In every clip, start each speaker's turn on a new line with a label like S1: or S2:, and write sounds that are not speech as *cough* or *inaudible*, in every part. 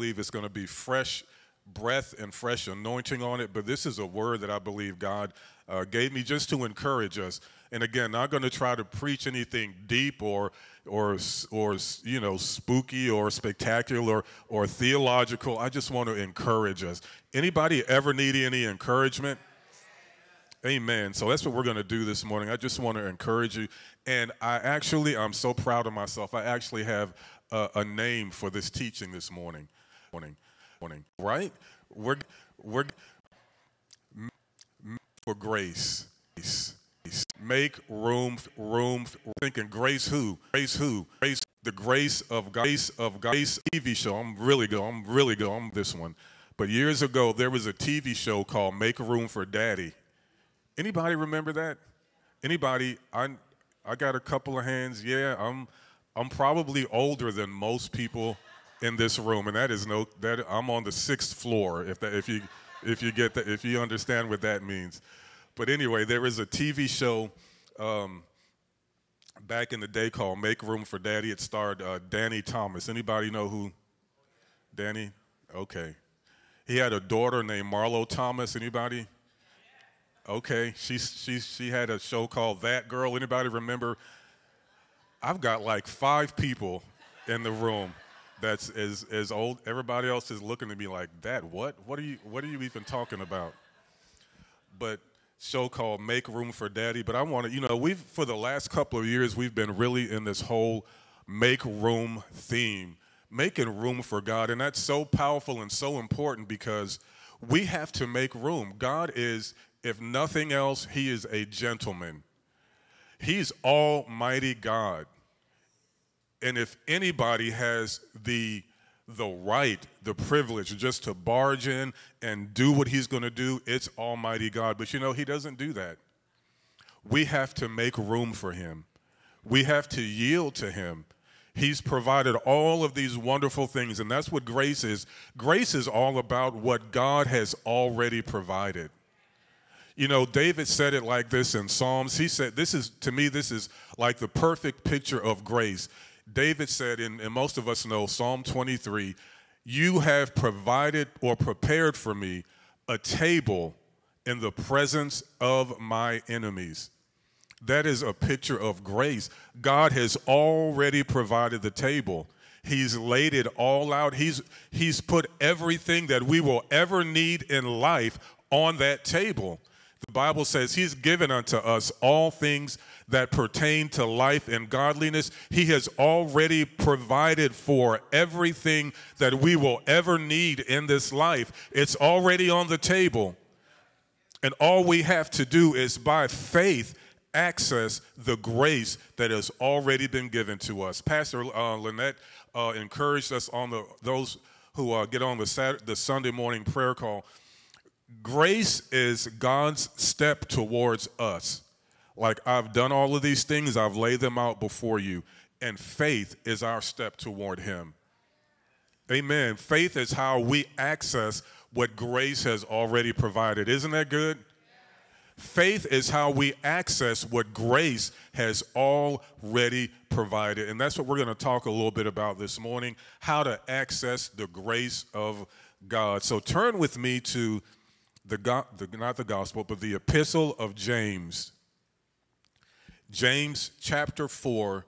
S1: believe it's going to be fresh breath and fresh anointing on it. But this is a word that I believe God uh, gave me just to encourage us. And again, not going to try to preach anything deep or or or you know spooky or spectacular or, theological. I just want to encourage us. Anybody ever need any encouragement? Amen. So that's what we're going to do this morning. I just want to encourage you. And I actually, I'm so proud of myself. I actually have a, a name for this teaching this morning. Morning, morning. Right? We're we're for grace. Make room, room. Thinking grace who? Grace who? Grace the grace of grace of grace TV show. I'm really good. I'm really good on this one. But years ago, there was a TV show called Make Room for Daddy. Anybody remember that? Anybody? I I got a couple of hands. Yeah, I'm I'm probably older than most people in this room, and that is no that I'm on the sixth floor. If that if you if you get that if you understand what that means. But anyway, there is a TV show um, back in the day called Make Room for Daddy. It starred uh, Danny Thomas. Anybody know who? Danny? Okay. He had a daughter named Marlo Thomas. Anybody? Okay, she, she, she had a show called That Girl. Anybody remember? I've got like five people in the room that's as, as old. Everybody else is looking at me like, that what? What are you, what are you even talking about? But show called Make Room for Daddy. But I want to, you know, we've, for the last couple of years, we've been really in this whole make room theme, making room for God. And that's so powerful and so important because we have to make room. God is if nothing else, he is a gentleman. He's Almighty God. And if anybody has the the right, the privilege just to barge in and do what he's going to do, it's Almighty God. But you know, he doesn't do that. We have to make room for him. We have to yield to him. He's provided all of these wonderful things, and that's what grace is. Grace is all about what God has already provided. You know, David said it like this in Psalms. He said, This is, to me, this is like the perfect picture of grace. David said, and, and most of us know Psalm 23, You have provided or prepared for me a table in the presence of my enemies. That is a picture of grace. God has already provided the table. He's laid it all out. He's, he's put everything that we will ever need in life on that table. The Bible says he's given unto us all things that pertain to life and godliness. He has already provided for everything that we will ever need in this life. It's already on the table. And all we have to do is by faith access the grace that has already been given to us. Pastor uh, Lynette uh, encouraged us on the those who uh, get on the, Saturday, the Sunday morning prayer call Grace is God's step towards us. Like, I've done all of these things, I've laid them out before you. And faith is our step toward Him. Amen. Faith is how we access what grace has already provided. Isn't that good? Faith is how we access what grace has already provided. And that's what we're going to talk a little bit about this morning how to access the grace of God. So turn with me to the, the, not the gospel, but the epistle of James. James chapter 4,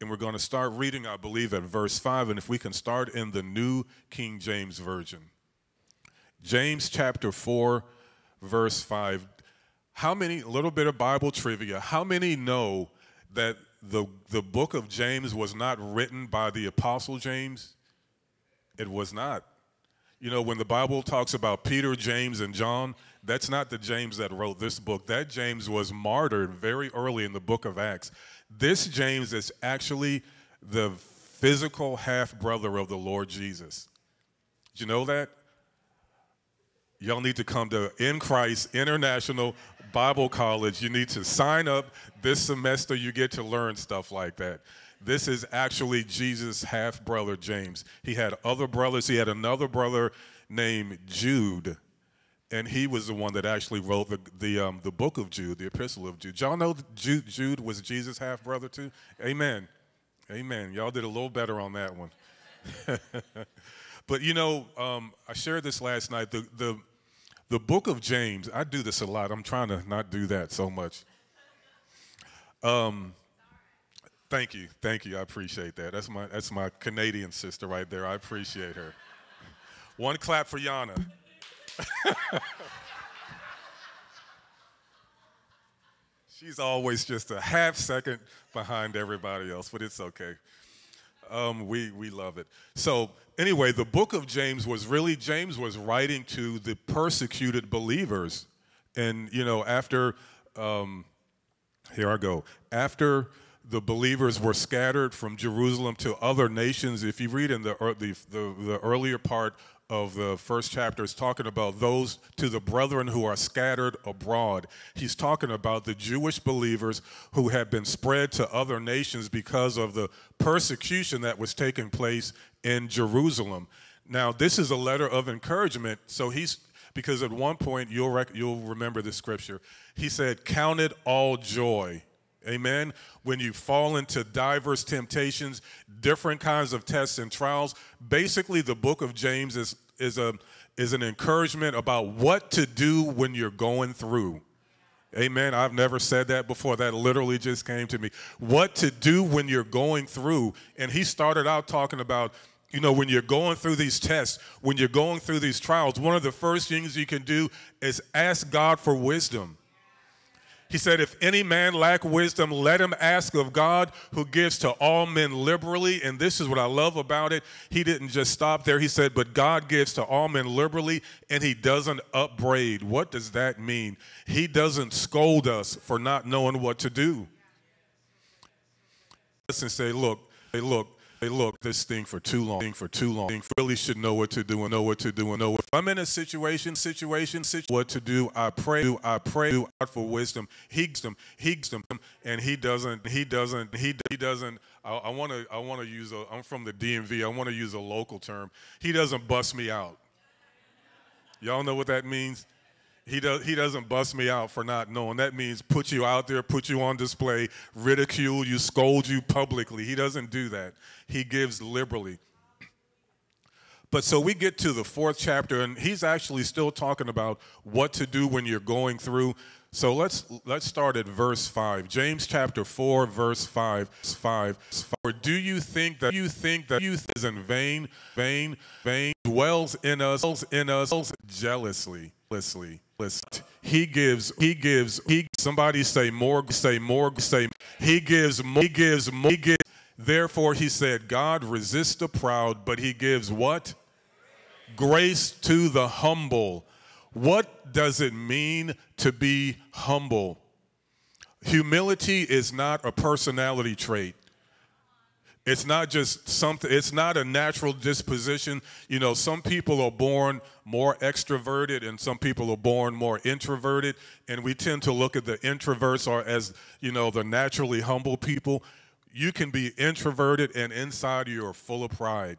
S1: and we're going to start reading, I believe, at verse 5. And if we can start in the New King James Version. James chapter 4, verse 5. How many, a little bit of Bible trivia, how many know that the, the book of James was not written by the Apostle James? It was not. You know, when the Bible talks about Peter, James, and John, that's not the James that wrote this book. That James was martyred very early in the book of Acts. This James is actually the physical half brother of the Lord Jesus. Did you know that? Y'all need to come to In Christ International Bible College. You need to sign up this semester. You get to learn stuff like that. This is actually Jesus' half brother, James. He had other brothers. He had another brother named Jude, and he was the one that actually wrote the, the, um, the book of Jude, the epistle of Jude. Y'all know Jude, Jude was Jesus' half brother too? Amen. Amen. Y'all did a little better on that one. *laughs* But you know, um, I shared this last night. The, the, the book of James, I do this a lot. I'm trying to not do that so much. Um, thank you, thank you. I appreciate that. That's my, that's my Canadian sister right there. I appreciate her. One clap for Yana. *laughs* She's always just a half second behind everybody else, but it's okay. Um, we, we love it. So, anyway, the book of James was really, James was writing to the persecuted believers. And, you know, after, um, here I go, after the believers were scattered from Jerusalem to other nations, if you read in the, the, the, the earlier part of the first chapter is talking about those to the brethren who are scattered abroad. He's talking about the Jewish believers who had been spread to other nations because of the persecution that was taking place in Jerusalem. Now, this is a letter of encouragement. So he's because at one point you'll you'll remember the scripture. He said, "Count it all joy." Amen. When you fall into diverse temptations, different kinds of tests and trials, basically the book of James is, is, a, is an encouragement about what to do when you're going through. Amen. I've never said that before. That literally just came to me. What to do when you're going through. And he started out talking about, you know, when you're going through these tests, when you're going through these trials, one of the first things you can do is ask God for wisdom. He said, If any man lack wisdom, let him ask of God who gives to all men liberally. And this is what I love about it. He didn't just stop there. He said, But God gives to all men liberally, and he doesn't upbraid. What does that mean? He doesn't scold us for not knowing what to do. Listen, say, Look, say, look, Hey, look, this thing for too long, for too long. Really should know what to do and know what to do and know. What. If I'm in a situation, situation, situation, what to do, I pray, do I pray God for wisdom. He them, he them, and he doesn't, he doesn't, he, he doesn't. I want to, I want to use a. I'm from the DMV. I want to use a local term. He doesn't bust me out. Y'all know what that means? He, does, he doesn't bust me out for not knowing. That means put you out there, put you on display, ridicule you, scold you publicly. He doesn't do that. He gives liberally. But so we get to the fourth chapter, and he's actually still talking about what to do when you're going through. So let's let's start at verse five. James chapter four, verse five. Five. Or do you think that you think that youth is in vain, vain, vain, dwells in us, in us jealously, jealously list. He gives, he gives, he somebody say more, say more, say he gives, he gives, he gives. Therefore, he said, God resists the proud, but he gives what? Grace to the humble. What does it mean to be humble? Humility is not a personality trait. It's not just something, it's not a natural disposition. You know, some people are born more extroverted and some people are born more introverted. And we tend to look at the introverts or as, you know, the naturally humble people. You can be introverted and inside you're full of pride.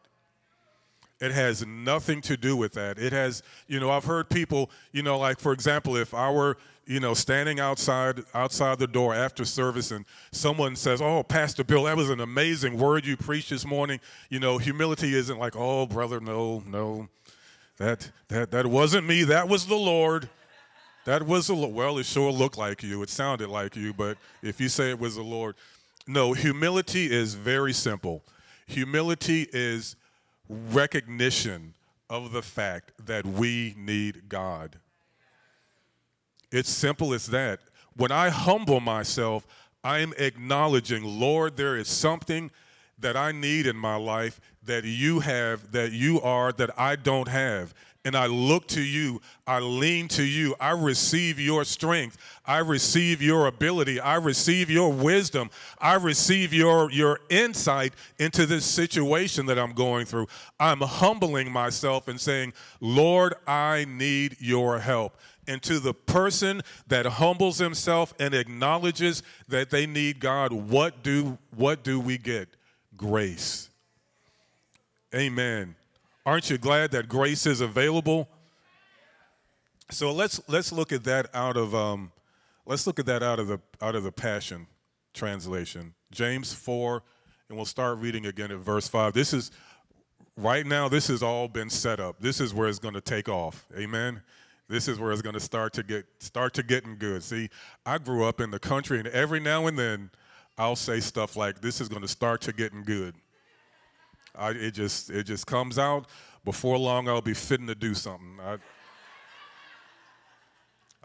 S1: It has nothing to do with that. It has, you know, I've heard people, you know, like for example, if I were, you know, standing outside outside the door after service and someone says, "Oh, Pastor Bill, that was an amazing word you preached this morning." You know, humility isn't like, "Oh, brother, no, no. That that that wasn't me. That was the Lord." That was the well, it sure looked like you. It sounded like you, but if you say it was the Lord, no, humility is very simple. Humility is recognition of the fact that we need God. It's simple as that. When I humble myself, I am acknowledging, Lord, there is something that I need in my life that you have, that you are, that I don't have and I look to you. I lean to you. I receive your strength. I receive your ability. I receive your wisdom. I receive your, your insight into this situation that I'm going through. I'm humbling myself and saying, Lord, I need your help. And to the person that humbles himself and acknowledges that they need God, what do, what do we get? Grace. Amen. Aren't you glad that grace is available? So let's let's look at that out of um, let's look at that out of the out of the Passion translation, James four, and we'll start reading again at verse five. This is right now, this has all been set up. This is where it's going to take off. Amen. This is where it's going to start to get start to getting good. See, I grew up in the country, and every now and then, I'll say stuff like, "This is going to start to getting good." I, it just it just comes out. Before long, I'll be fitting to do something. I,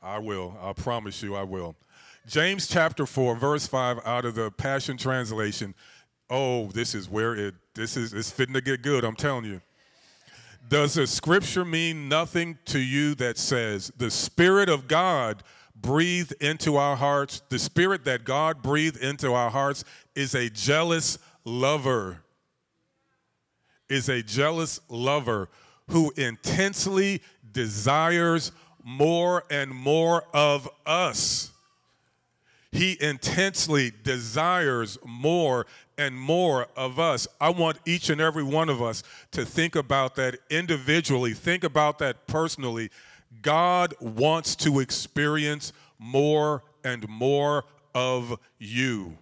S1: I will. I promise you, I will. James chapter four, verse five, out of the Passion Translation. Oh, this is where it. This is it's fitting to get good. I'm telling you. Does the scripture mean nothing to you that says the Spirit of God breathed into our hearts? The Spirit that God breathed into our hearts is a jealous lover. Is a jealous lover who intensely desires more and more of us. He intensely desires more and more of us. I want each and every one of us to think about that individually, think about that personally. God wants to experience more and more of you.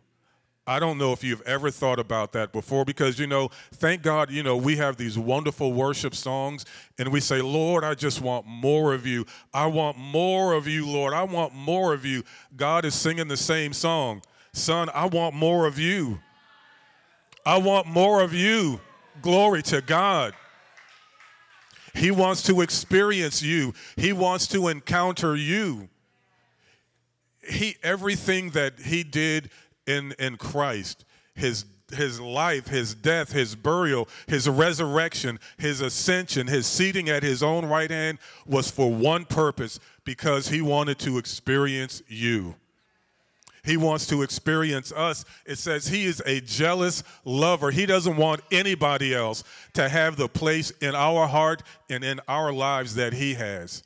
S1: I don't know if you've ever thought about that before because, you know, thank God, you know, we have these wonderful worship songs and we say, Lord, I just want more of you. I want more of you, Lord. I want more of you. God is singing the same song. Son, I want more of you. I want more of you. Glory to God. He wants to experience you. He wants to encounter you. He everything that he did in in Christ, his his life, his death, his burial, his resurrection, his ascension, his seating at his own right hand was for one purpose because he wanted to experience you. He wants to experience us. It says he is a jealous lover. He doesn't want anybody else to have the place in our heart and in our lives that he has.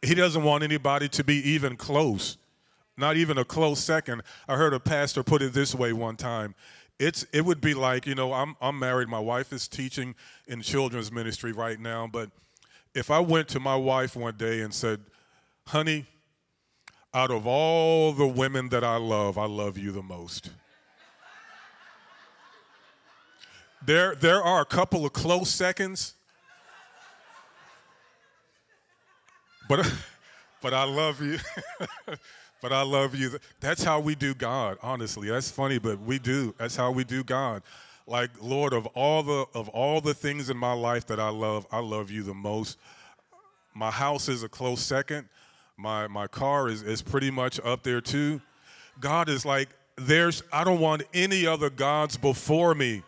S1: He doesn't want anybody to be even close, not even a close second. I heard a pastor put it this way one time. It's, it would be like, you know, I'm, I'm married. My wife is teaching in children's ministry right now. But if I went to my wife one day and said, honey, out of all the women that I love, I love you the most. There, there are a couple of close seconds, but, *laughs* but I love you. *laughs* but I love you. That's how we do God, honestly. That's funny, but we do. That's how we do God. Like, Lord, of all the of all the things in my life that I love, I love you the most. My house is a close second my my car is is pretty much up there too. God is like, there's I don't want any other gods before me.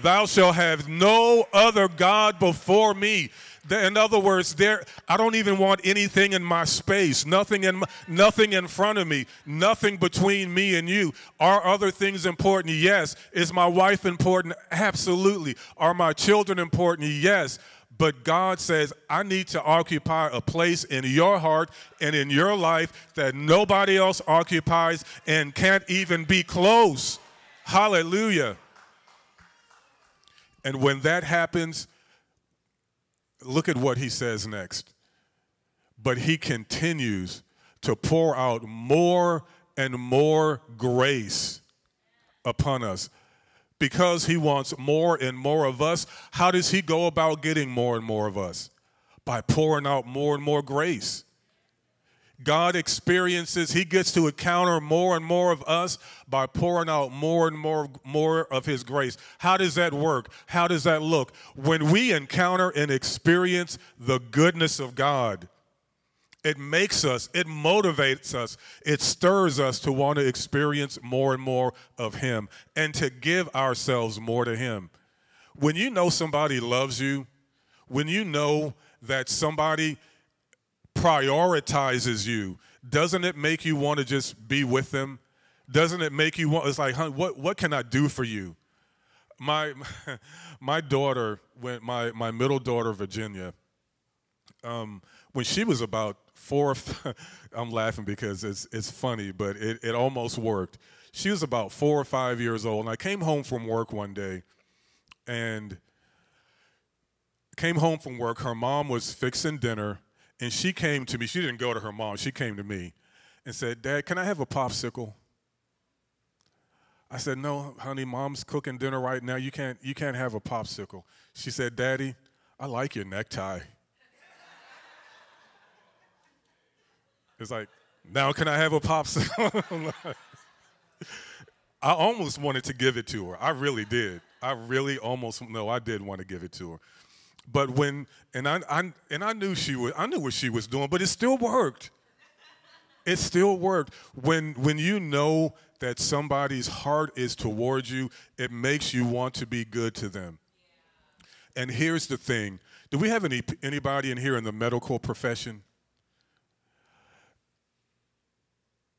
S1: Thou shalt have no other God before me. In other words, there I don't even want anything in my space, nothing in my, nothing in front of me, nothing between me and you. Are other things important? Yes. Is my wife important? Absolutely. Are my children important? Yes. But God says, I need to occupy a place in your heart and in your life that nobody else occupies and can't even be close. Hallelujah. And when that happens, look at what he says next. But he continues to pour out more and more grace upon us because he wants more and more of us, how does he go about getting more and more of us? By pouring out more and more grace. God experiences, he gets to encounter more and more of us by pouring out more and more, more of his grace. How does that work? How does that look? When we encounter and experience the goodness of God, it makes us, it motivates us, it stirs us to want to experience more and more of Him and to give ourselves more to Him. When you know somebody loves you, when you know that somebody prioritizes you, doesn't it make you want to just be with them? Doesn't it make you want, it's like, honey, what, what can I do for you? My, *laughs* my daughter, when my, my middle daughter, Virginia, um, when she was about four, *laughs* I'm laughing because it's, it's funny, but it, it almost worked. She was about four or five years old, and I came home from work one day and came home from work. Her mom was fixing dinner, and she came to me. She didn't go to her mom, she came to me and said, Dad, can I have a popsicle? I said, No, honey, mom's cooking dinner right now. You can't, you can't have a popsicle. She said, Daddy, I like your necktie. It's like, now can I have a popsicle? *laughs* I almost wanted to give it to her. I really did. I really almost no, I did want to give it to her. But when and I, I and I knew she was I knew what she was doing, but it still worked. It still worked. When when you know that somebody's heart is towards you, it makes you want to be good to them. And here's the thing. Do we have any anybody in here in the medical profession?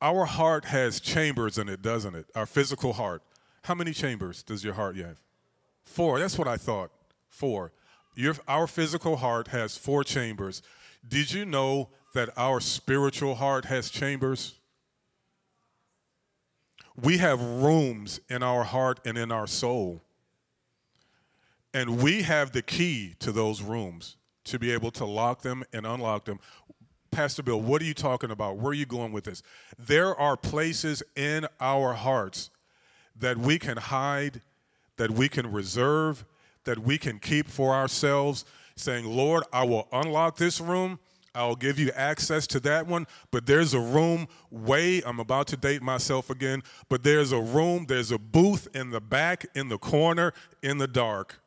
S1: Our heart has chambers in it, doesn't it? Our physical heart. How many chambers does your heart have? Four. That's what I thought. Four. Your, our physical heart has four chambers. Did you know that our spiritual heart has chambers? We have rooms in our heart and in our soul. And we have the key to those rooms to be able to lock them and unlock them. Pastor Bill, what are you talking about? Where are you going with this? There are places in our hearts that we can hide, that we can reserve, that we can keep for ourselves, saying, Lord, I will unlock this room. I'll give you access to that one, but there's a room way, I'm about to date myself again, but there's a room, there's a booth in the back, in the corner, in the dark.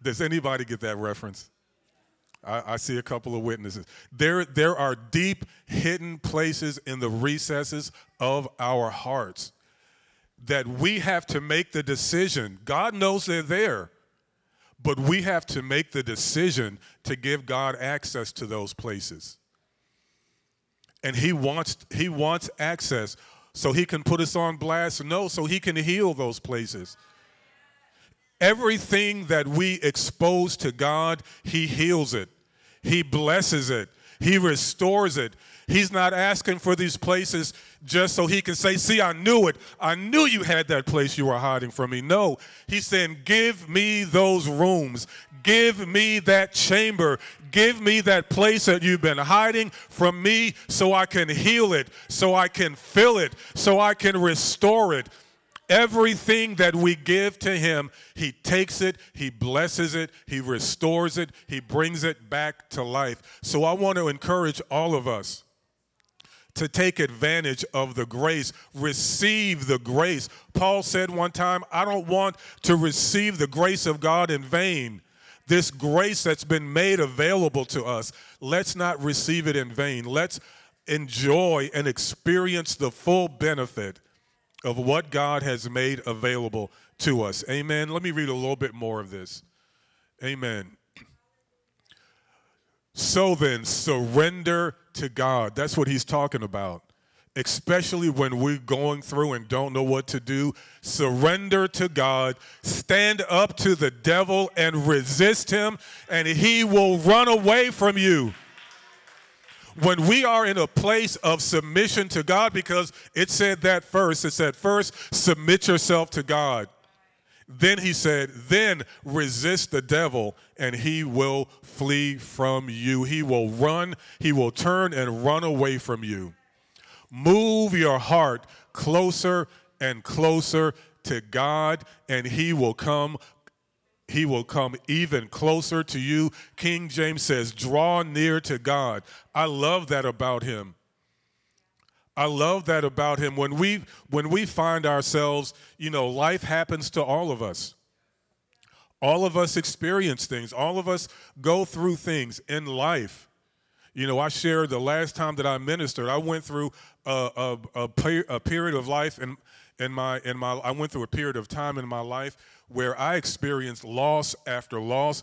S1: Does anybody get that reference? I, I, see a couple of witnesses. There, there are deep, hidden places in the recesses of our hearts that we have to make the decision. God knows they're there, but we have to make the decision to give God access to those places. And He wants, he wants access so He can put us on blast? No, so He can heal those places. Everything that we expose to God, He heals it, He blesses it, He restores it. He's not asking for these places just so He can say, See, I knew it. I knew you had that place you were hiding from me. No, He's saying, Give me those rooms. Give me that chamber. Give me that place that you've been hiding from me so I can heal it, so I can fill it, so I can restore it. Everything that we give to him, he takes it, he blesses it, he restores it, he brings it back to life. So I want to encourage all of us to take advantage of the grace, receive the grace. Paul said one time, I don't want to receive the grace of God in vain. This grace that's been made available to us, let's not receive it in vain. Let's enjoy and experience the full benefit of what God has made available to us. Amen. Let me read a little bit more of this. Amen. So then, surrender to God. That's what he's talking about. Especially when we're going through and don't know what to do, surrender to God, stand up to the devil and resist him, and he will run away from you when we are in a place of submission to God, because it said that first, it said, first, submit yourself to God. Then he said, then resist the devil and he will flee from you. He will run, he will turn and run away from you. Move your heart closer and closer to God and he will come he will come even closer to you. King James says, draw near to God. I love that about him. I love that about him. When we when we find ourselves, you know, life happens to all of us. All of us experience things. All of us go through things in life. You know, I shared the last time that I ministered, I went through a, a, a, a period of life in, in my in my I went through a period of time in my life where I experienced loss after loss.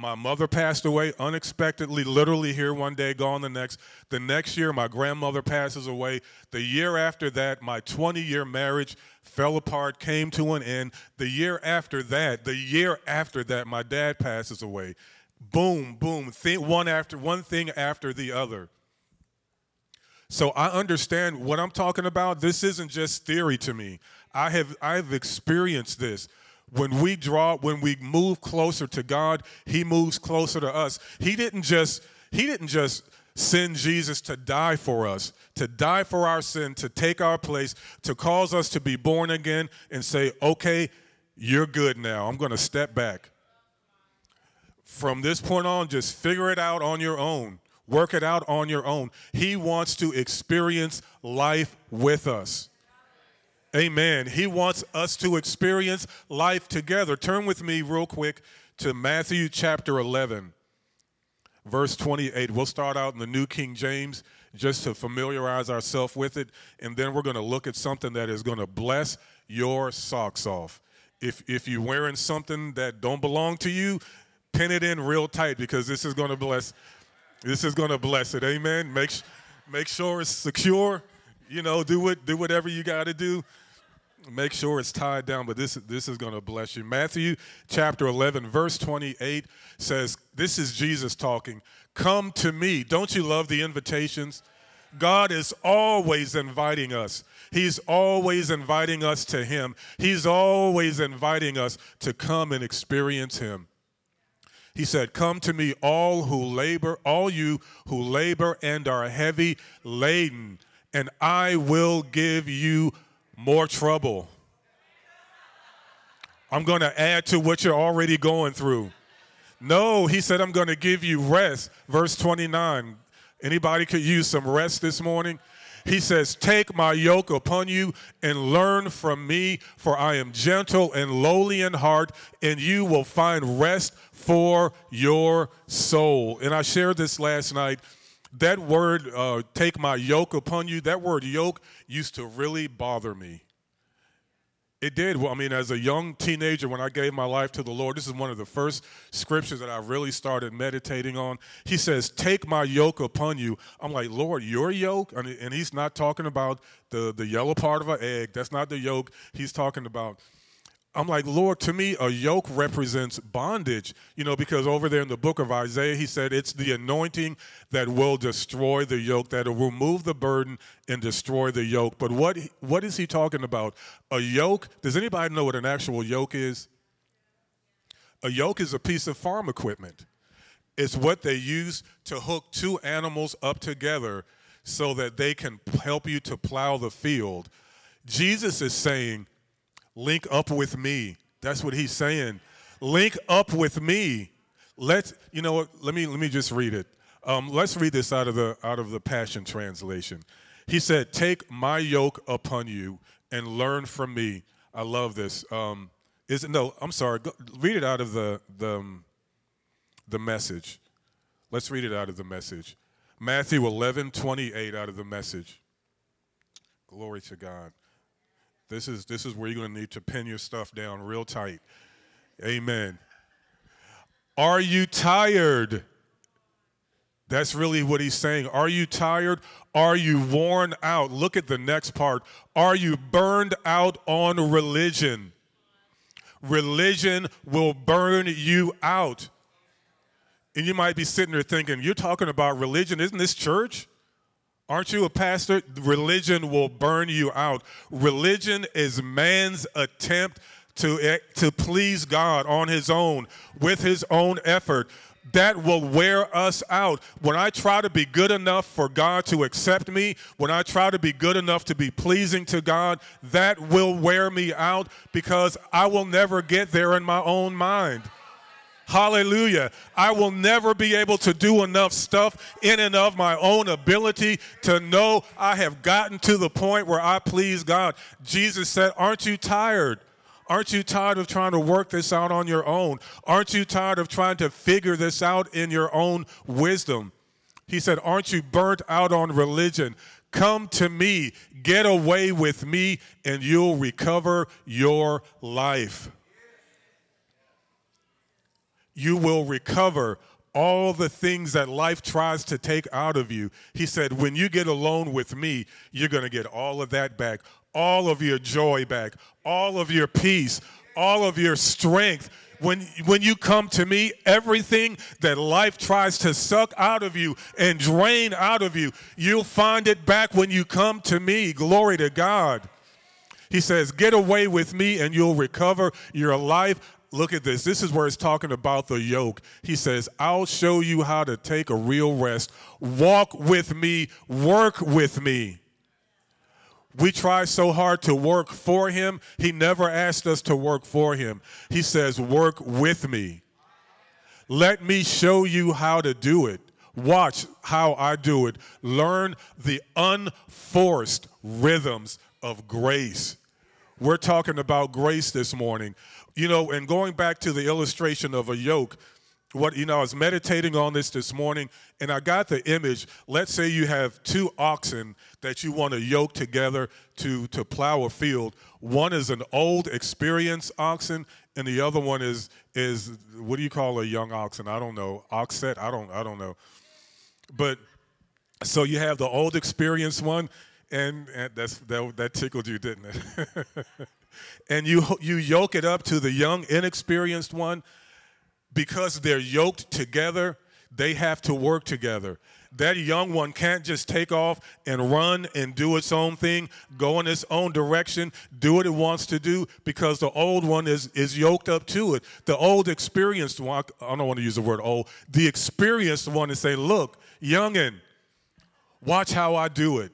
S1: My mother passed away unexpectedly, literally here one day, gone the next. The next year, my grandmother passes away. The year after that, my 20 year marriage fell apart, came to an end. The year after that, the year after that, my dad passes away. Boom, boom, one after one thing after the other. So I understand what I'm talking about. This isn't just theory to me. I have I've experienced this. When we draw, when we move closer to God, He moves closer to us. He didn't just, He didn't just send Jesus to die for us, to die for our sin, to take our place, to cause us to be born again and say, okay, you're good now. I'm going to step back. From this point on, just figure it out on your own. Work it out on your own. He wants to experience life with us. Amen. He wants us to experience life together. Turn with me, real quick, to Matthew chapter 11 verse 28. We'll start out in the New King James just to familiarize ourselves with it, and then we're going to look at something that is going to bless your socks off. If if you're wearing something that don't belong to you, pin it in real tight because this is going to bless. This is going to bless it. Amen. Make make sure it's secure. You know, do it. Do whatever you got to do make sure it's tied down, but this, this is going to bless you. Matthew chapter 11, verse 28 says, This is Jesus talking. Come to me. Don't you love the invitations? God is always inviting us. He's always inviting us to Him. He's always inviting us to come and experience Him. He said, Come to me, all who labor, all you who labor and are heavy laden, and I will give you more trouble. I'm going to add to what you're already going through. No, he said, I'm going to give you rest. Verse 29. Anybody could use some rest this morning? He says, Take my yoke upon you and learn from me, for I am gentle and lowly in heart, and you will find rest for your soul. And I shared this last night that word, uh, take my yoke upon you, that word yoke used to really bother me. It did. Well, I mean, as a young teenager, when I gave my life to the Lord, this is one of the first scriptures that I really started meditating on. He says, Take my yoke upon you. I'm like, Lord, your yoke? And he's not talking about the, the yellow part of an egg. That's not the yoke. He's talking about I'm like, Lord, to me, a yoke represents bondage, you know, because over there in the book of Isaiah, he said it's the anointing that will destroy the yoke, that will remove the burden and destroy the yoke. But what, what is he talking about? A yoke, does anybody know what an actual yoke is? A yoke is a piece of farm equipment. It's what they use to hook two animals up together so that they can help you to plow the field. Jesus is saying, Link up with me. That's what he's saying. Link up with me. Let's, you know what, let me, let me just read it. Um, let's read this out of, the, out of the Passion Translation. He said, Take my yoke upon you and learn from me. I love this. Um, is it, no, I'm sorry. Go, read it out of the, the, um, the message. Let's read it out of the message. Matthew 11, 28 out of the message. Glory to God. This is this is where you're going to need to pin your stuff down real tight. Amen. Are you tired? That's really what he's saying. Are you tired? Are you worn out? Look at the next part. Are you burned out on religion? Religion will burn you out. And you might be sitting there thinking, You're talking about religion. Isn't this church? Aren't you a pastor? Religion will burn you out. Religion is man's attempt to, to please God on his own with his own effort. That will wear us out. When I try to be good enough for God to accept me, when I try to be good enough to be pleasing to God, that will wear me out because I will never get there in my own mind. Hallelujah. I will never be able to do enough stuff in and of my own ability to know I have gotten to the point where I please God. Jesus said, Aren't you tired? Aren't you tired of trying to work this out on your own? Aren't you tired of trying to figure this out in your own wisdom? He said, Aren't you burnt out on religion? Come to me, get away with me, and you'll recover your life you will recover all the things that life tries to take out of you. He said, When you get alone with me, you're going to get all of that back, all of your joy back, all of your peace, all of your strength. When, when you come to me, everything that life tries to suck out of you and drain out of you, you'll find it back when you come to me. Glory to God. He says, Get away with me and you'll recover your life. Look at this. This is where it's talking about the yoke. He says, I'll show you how to take a real rest. Walk with me, work with me. We try so hard to work for him. He never asked us to work for him. He says, Work with me. Let me show you how to do it. Watch how I do it. Learn the unforced rhythms of grace. We're talking about grace this morning. You know, and going back to the illustration of a yoke, what you know, I was meditating on this this morning, and I got the image. Let's say you have two oxen that you want to yoke together to to plow a field. One is an old, experienced oxen, and the other one is is what do you call a young oxen? I don't know. Oxet? I don't I don't know. But so you have the old, experienced one, and, and that's that, that tickled you, didn't it? *laughs* and you you yoke it up to the young, inexperienced one because they're yoked together, they have to work together. That young one can't just take off and run and do its own thing, go in its own direction, do what it wants to do, because the old one is, is yoked up to it. The old experienced one, I don't want to use the word old, the experienced one is saying, Look, youngin', watch how I do it.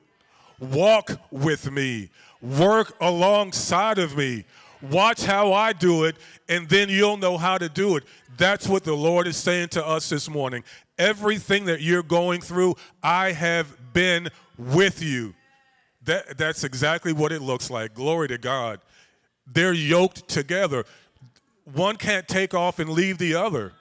S1: Walk with me, work alongside of me. Watch how I do it, and then you'll know how to do it. That's what the Lord is saying to us this morning. Everything that you're going through, I have been with you. That, that's exactly what it looks like. Glory to God. They're yoked together. One can't take off and leave the other.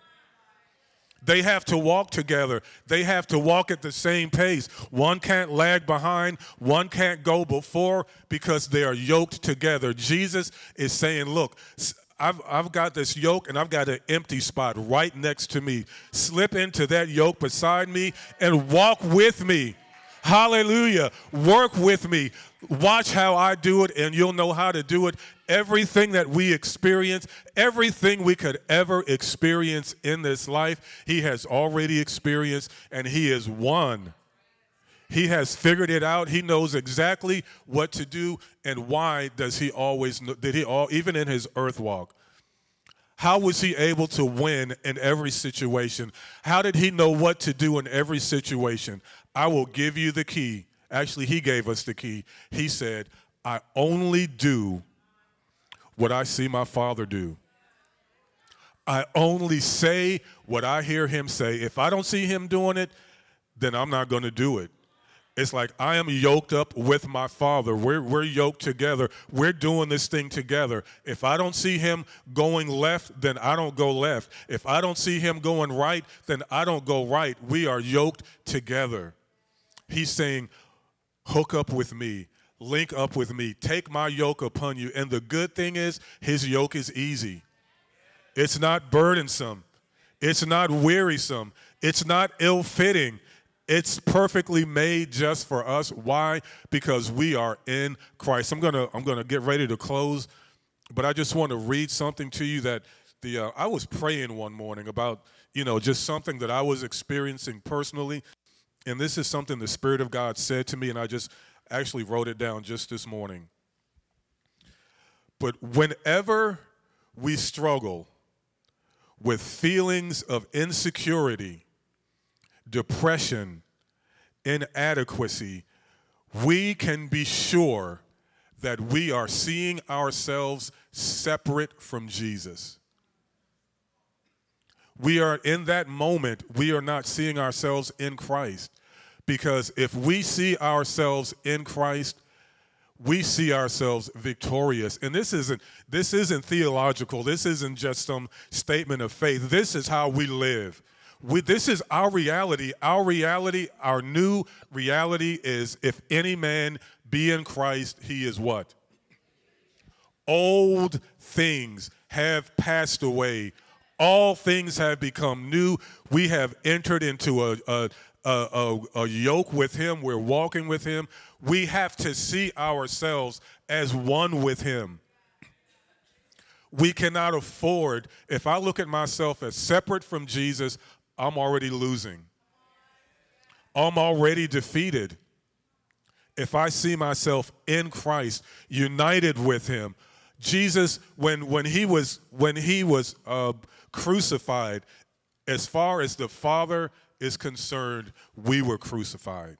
S1: They have to walk together. They have to walk at the same pace. One can't lag behind, one can't go before because they are yoked together. Jesus is saying, Look, I've, I've got this yoke and I've got an empty spot right next to me. Slip into that yoke beside me and walk with me. Hallelujah. Work with me. Watch how I do it, and you'll know how to do it. Everything that we experience, everything we could ever experience in this life, He has already experienced, and He is one. He has figured it out. He knows exactly what to do, and why does He always know, did He all even in His earth walk? How was he able to win in every situation? How did he know what to do in every situation? I will give you the key. Actually, he gave us the key. He said, I only do what I see my father do. I only say what I hear him say. If I don't see him doing it, then I'm not going to do it. It's like I am yoked up with my father. We're, we're yoked together. We're doing this thing together. If I don't see him going left, then I don't go left. If I don't see him going right, then I don't go right. We are yoked together. He's saying, hook up with me, link up with me, take my yoke upon you. And the good thing is, his yoke is easy. It's not burdensome. It's not wearisome. It's not ill fitting. It's perfectly made just for us. Why? Because we are in Christ. I'm gonna I'm gonna get ready to close, but I just want to read something to you that the uh, I was praying one morning about you know just something that I was experiencing personally, and this is something the Spirit of God said to me, and I just actually wrote it down just this morning. But whenever we struggle with feelings of insecurity, depression, inadequacy, we can be sure that we are seeing ourselves separate from Jesus we are in that moment, we are not seeing ourselves in Christ. Because if we see ourselves in Christ, we see ourselves victorious. And this isn't this isn't theological. This isn't just some statement of faith. This is how we live. We, this is our reality. Our reality, our new reality is if any man be in Christ, he is what? Old things have passed away all things have become new. We have entered into a, a, a, a, yoke with Him. We're walking with Him. We have to see ourselves as one with Him. We cannot afford, if I look at myself as separate from Jesus, I'm already losing. I'm already defeated. If I see myself in Christ, united with Him, Jesus, when when he was when he was uh, crucified, as far as the Father is concerned, we were crucified.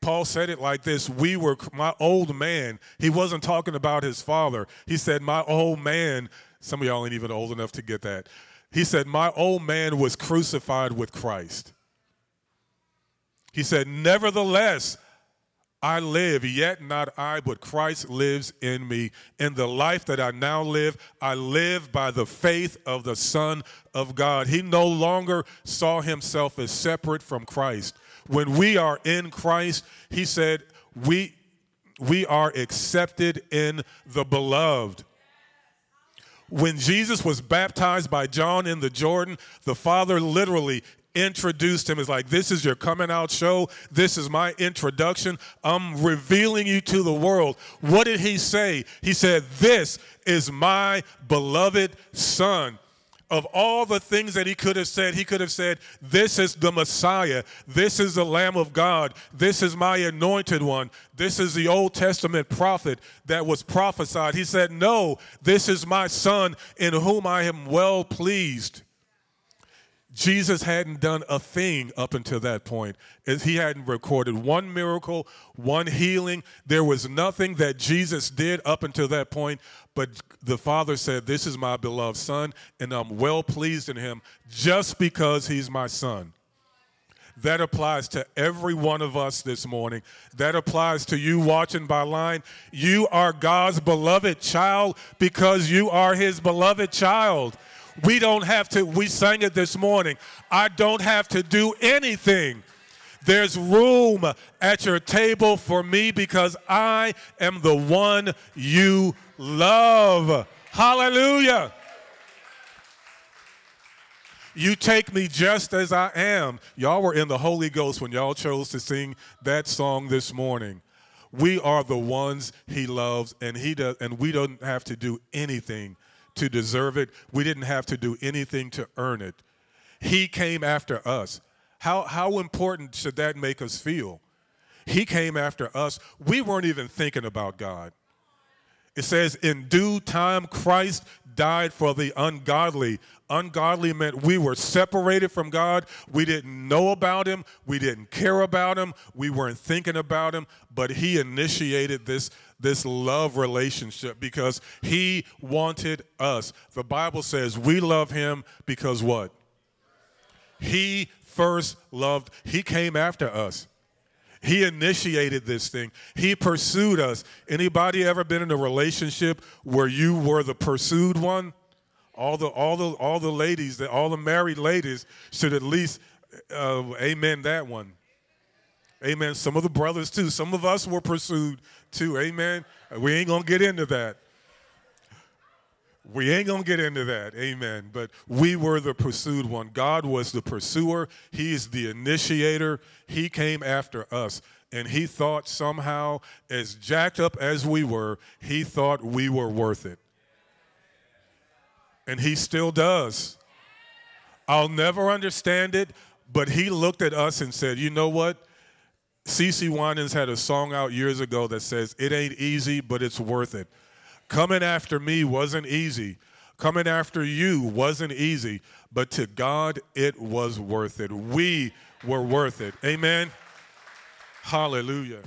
S1: Paul said it like this We were, my old man, he wasn't talking about his father. He said, My old man, some of y'all ain't even old enough to get that. He said, My old man was crucified with Christ. He said, Nevertheless, I live, yet not I, but Christ lives in me. In the life that I now live, I live by the faith of the Son of God. He no longer saw himself as separate from Christ. When we are in Christ, he said, we, we are accepted in the beloved. When Jesus was baptized by John in the Jordan, the Father literally introduced him as like, This is your coming out show. This is my introduction. I'm revealing you to the world. What did he say? He said, This is my beloved Son. Of all the things that he could have said, he could have said, This is the Messiah. This is the Lamb of God. This is my anointed one. This is the Old Testament prophet that was prophesied. He said, No, this is my Son in whom I am well pleased. Jesus hadn't done a thing up until that point. He hadn't recorded one miracle, one healing. There was nothing that Jesus did up until that point. But the Father said, This is my beloved Son, and I'm well pleased in him just because he's my Son. That applies to every one of us this morning. That applies to you watching by line. You are God's beloved child because you are his beloved child. We don't have to, we sang it this morning. I don't have to do anything. There's room at your table for me because I am the one you love. Hallelujah. You take me just as I am. Y'all were in the Holy Ghost when y'all chose to sing that song this morning. We are the ones he loves and he does and we don't have to do anything to deserve it. We didn't have to do anything to earn it. He came after us. How, how important should that make us feel? He came after us. We weren't even thinking about God. It says, in due time, Christ died for the ungodly. Ungodly meant we were separated from God. We didn't know about Him. We didn't care about Him. We weren't thinking about Him. But He initiated this, this love relationship because He wanted us. The Bible says we love Him because what? He first loved, He came after us. He initiated this thing. He pursued us. Anybody ever been in a relationship where you were the pursued one? All the all the all the ladies, that all the married ladies should at least uh, amen that one. Amen. Some of the brothers too. Some of us were pursued too. Amen. We ain't gonna get into that. We ain't going to get into that. Amen. But we were the pursued one. God was the pursuer, He is the initiator. He came after us. And He thought somehow, as jacked up as we were, He thought we were worth it. And He still does. I'll never understand it, but He looked at us and said, You know what? CeCe Winans had a song out years ago that says, It ain't easy, but it's worth it. Coming after me wasn't easy. Coming after you wasn't easy, but to God, it was worth it. We were worth it. Amen. Hallelujah.